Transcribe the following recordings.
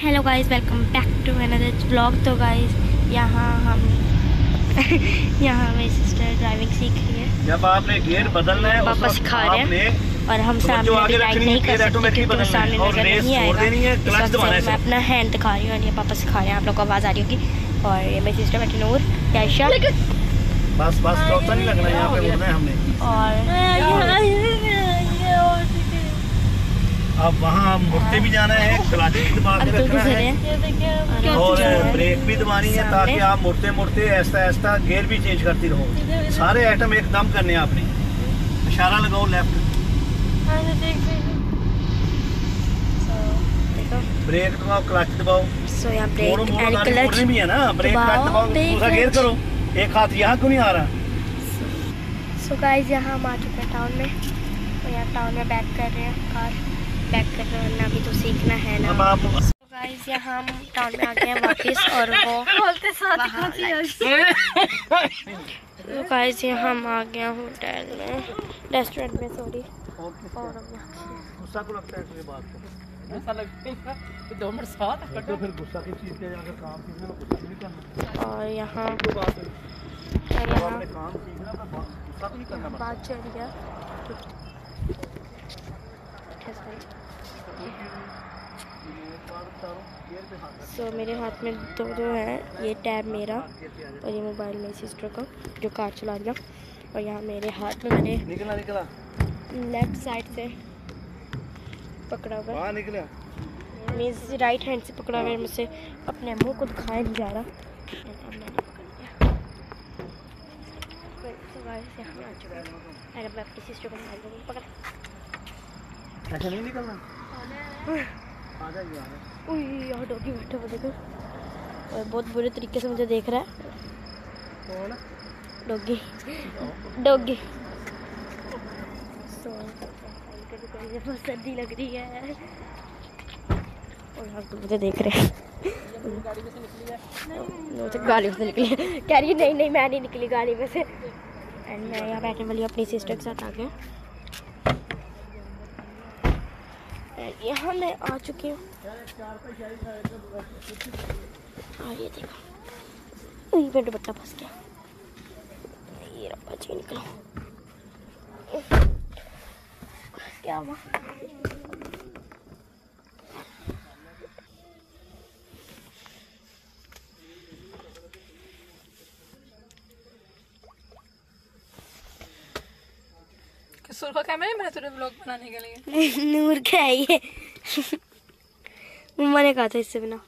Hello guys welcome back to another vlog तो guys यहाँ हम यहाँ मेरी सिस्टर ड्राइविंग सीख रही है। जब आपने गियर बदलना है वक्त सिखा रहे हैं। और हम तो सामने अभी आगे राइड नहीं कर सकते क्योंकि वो सामने नज़र नहीं आएगा। इस वक्त से मैं अपना हैंड दिखा रही हूँ और ये पापा सिखा रहे हैं। आप लोग को आवाज़ आ रही होगी। और ये मेरी सिस्टर बैठी नूर याशा बस बस नहीं लगना यहाँ पे हमने। और अब वहाँ मुड़ते भी जाना है क्लच भी दबा के रखना है। और ब्रेक भी दबानी है ताकि आप मुड़ते मुड़ते ऐसा ऐसा गियर भी चेंज करती रहो। सारे आइटम एकदम करने हैं आपने। इशारा लगाओ लेफ़्ट ब्रेक दबाओ क्लच दबाओ। सो यहाँ मोड़ो ब्रेक मोड़ो एंड गाड़ी क्लच मोड़नी भी है ना। ब्रेक दबाओ, क्लच गियर। करो। एक हाथ यहाँ क्यों नहीं आ रहा? सो गाइस यहाँ हम आ चुके हैं टाउन में। और यहाँ टाउन में बैक कर रहे हैं कार बैक कर रहे हैं ना अभी तो सीखना है ना। गाइस यहाँ हम टाउन में आ गए हैं वापस और वो बोलते साथ तो गाइस यहाँ हम आ गए होटल में। रेस्टोरेंट में सॉरी और यहाँ गुस्सा को लगता है बात को? ऐसा लगेगा कि दो मिनट साथ तो फिर गुस्सा की चीज़ पे जाकर काम सीखना तो गुस्सा नहीं करना। और यहाँ बात नहीं और यहाँ काम सीखना तो गुस्सा तो करना बात चल रही है सो मेरे हाथ में दो दो हैं। ये टैब मेरा और ये मोबाइल मेरी सिस्टर का जो कार चला रही और यहाँ मेरे हाथ में मैंने निकला निकला। लेफ़्ट साइड से पकड़ा हुआ। है निकला। मीन्स राइट हैंड से पकड़ा हुआ मुझसे। अपने मुँह को दिखाया नहीं जा रहा। And अब मैंने पकड़ लिया So मैं हूँ। अपनी सिस्टर को पकड़। ऐसा नहीं निकलना? आ जाइए आ जाइए। यहाँ डॉगी बैठा हुआ देखो। और बहुत बुरे तरीके से मुझे देख रहा है। डॉगी। डॉगी। सो बहुत सर्दी लग रही है। और यहाँ तो मुझे देख रहे हैं। मुझे गाड़ी में से निकली है। कह रही है नहीं नहीं मैं नहीं निकली गाड़ी में से। एंड मैं यहाँ बैठने वाली हूँ अपनी सिस्टर के साथ आ गया यहाँ मैं आ चुकी हूँ। और ये देखो। ये दुपट्टा फंस गया। ये रब्बा जी निकलो क्या हुआ? किशोर का कैमरा मेरा तेरे ब्लॉग बनाने के लिए। नूर क्या है ये। मम्मा ने कहा था इससे बिना।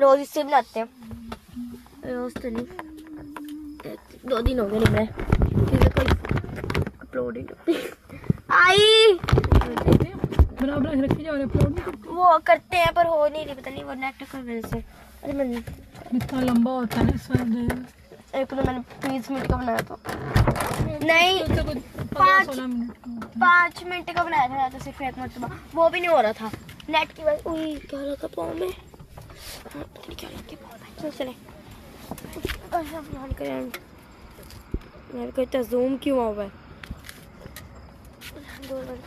रोज इससे बनाते हैं। रोज तो नहीं। दो दिन हो गए नहीं मैं। फिर कोई अपलोड ही आई। बना बना के रखी जाओ अपलोड वो करते हैं पर हो नहीं रही पता नहीं वो नेट की वजह से। अरे मैं इतना लंबा होता है ना एक मैंने बीस मिनट का बनाया था। नहीं पाँच मिनट पाँच मिनट का बनाया था तो सिर्फ़ एक मरतबा वो भी नहीं हो रहा था। नेट की वजह उई क्या लगा पाँव में? हाँ, क्या लग पाँव में चलो अच्छा। यार कोई तो जूम क्यों हुआ है? दो मिनट।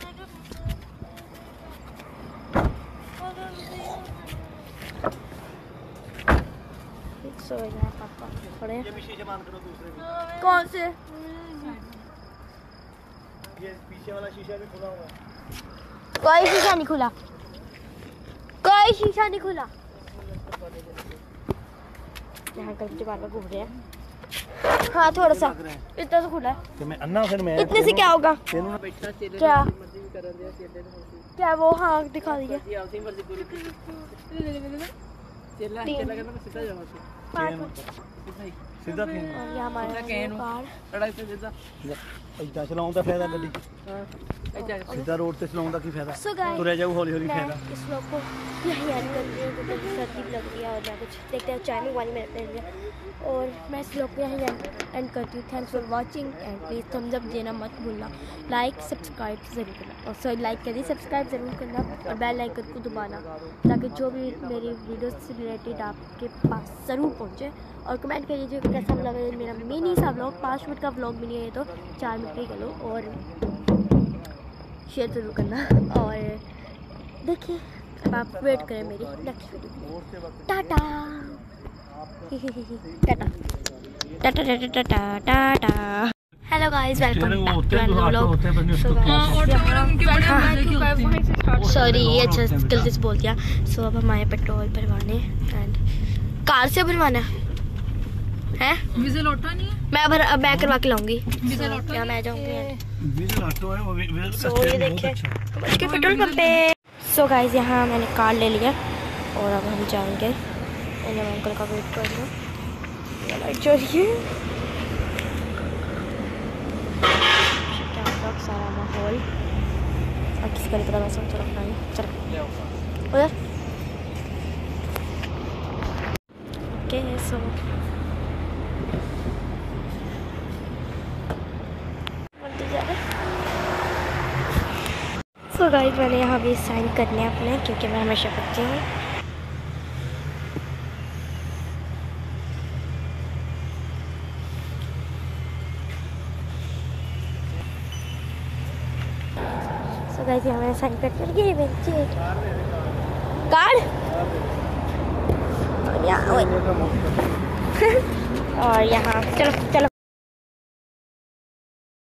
सो गए पापा कौन से? ये पीछे वाला शीशा भी खुला हुआ कोई शीशा नहीं खुला। कोई शीशा नहीं खुला। वाला घूम रहे हैं। हाँ थोड़ा सा। इतना तो खुला है। इतने से क्या होगा? क्या? क्या वो? हाँ दिखा दिया। ¿Y es la, que no se está सीधा तो लड़ाई से सीधा। चलाऊं तो फ़ायदा हाँ। हाँ। सीधा रोड से चलाऊं तो की फ़ायदा? तो रह हौली हौली फ़ायदा। इस को यही ऐड कर सर्दी लग रही है और कुछ देखते हैं वाली और मैं इस को यही एंड करती thanks for watching and please thumbs up देना मत भूलना। लाइक सब्सक्राइब ज़रूर करना। और सॉरी लाइक करिए सब्सक्राइब ज़रूर करना और बेल आइकन को दबाना ताकि जो भी मेरी वीडियोस से रिलेटेड आपके पास ज़रूर पहुँचे। और कमेंट कर कैसा लगा ये मेरा मिनी सा व्लॉग पाँच मिनट का व्लॉग मिनी है ये तो चार मिनट का ही कर लो और शेयर ज़रूर करना। और देखिए अब आप वेट करें मेरी next video tata. Tata. Tata tata tata tata hello guys welcome back to another हैं, व्लॉग सॉरी ये अच्छा गलती से बोल दिया। सो अब हमारे पेट्रोल भरवाने एंड कार से भरवाना। है विजल ऑटो नहीं है? मैं भर अब मैं करवा के लाऊँगी। विजल ऑटो क्या मैं जाऊँगी विजल ऑटो है वो विजल ये देखिए। अच्छा पेट्रोल पंप पे। सो गाइस यहाँ मैंने कार ले लिया और अब हम जाएँगे। मैंने अंकल का वेट कर ये लाइट चलिए सारा माहौल। अब किसी का नहीं पता मैं सब चलो अपना चलो। उधर। ओके सो सो गाइस, मैंने यहाँ भी साइन करने अपने, क्योंकि मैं हमेशा करती हूँ। सो गाइस यहाँ साइन कर बच्चे कार्ड। और यहाँ, चलो चलो।